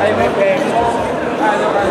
Ahí me pego.